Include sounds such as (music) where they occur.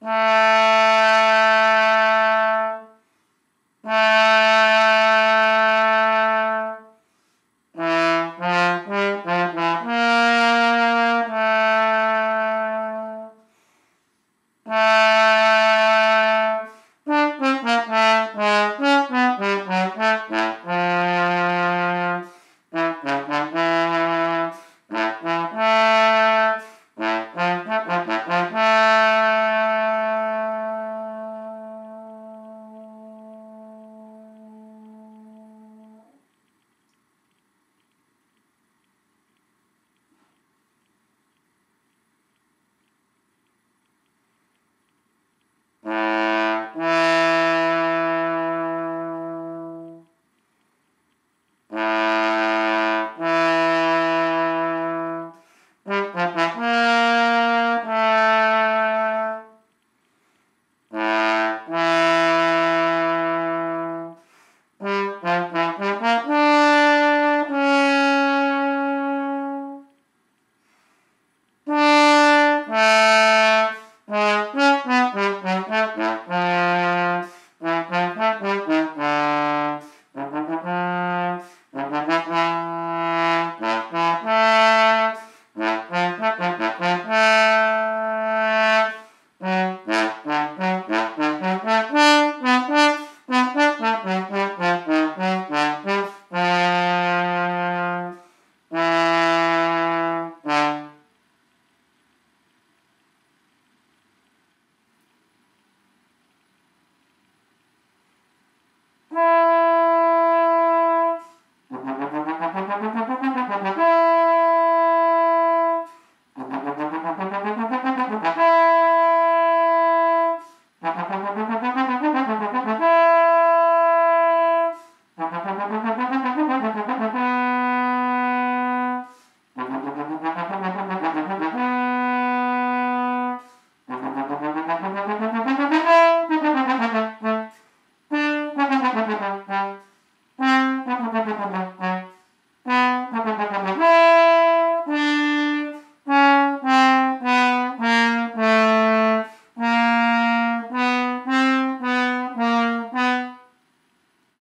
Uh... (laughs)